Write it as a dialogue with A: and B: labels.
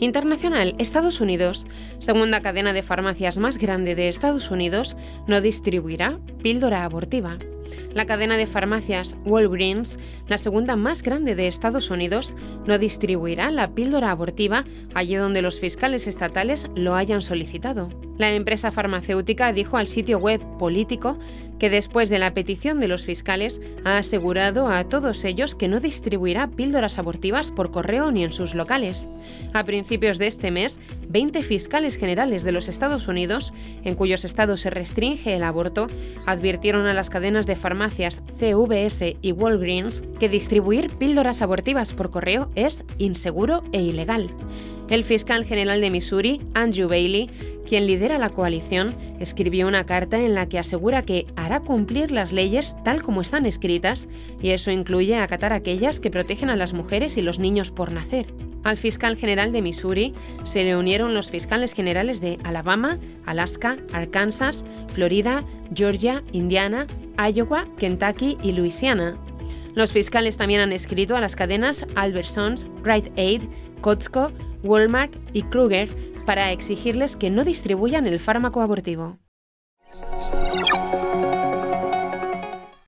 A: Internacional, Estados Unidos, segunda cadena de farmacias más grande de Estados Unidos, no distribuirá píldora abortiva. La cadena de farmacias Walgreens, la segunda más grande de Estados Unidos, no distribuirá la píldora abortiva allí donde los fiscales estatales lo hayan solicitado. La empresa farmacéutica dijo al sitio web político que después de la petición de los fiscales ha asegurado a todos ellos que no distribuirá píldoras abortivas por correo ni en sus locales. A principios de este mes, 20 fiscales generales de los Estados Unidos, en cuyos estados se restringe el aborto, advirtieron a las cadenas de farmacias CVS y Walgreens que distribuir píldoras abortivas por correo es inseguro e ilegal. El fiscal general de Missouri, Andrew Bailey, quien lidera la coalición, escribió una carta en la que asegura que hará cumplir las leyes tal como están escritas, y eso incluye acatar aquellas que protegen a las mujeres y los niños por nacer. Al fiscal general de Missouri se le unieron los fiscales generales de Alabama, Alaska, Arkansas, Florida, Georgia, Indiana, Iowa, Kentucky y Luisiana. Los fiscales también han escrito a las cadenas Albertsons, Rite Aid, Costco, Walmart y Kruger para exigirles que no distribuyan el fármaco abortivo.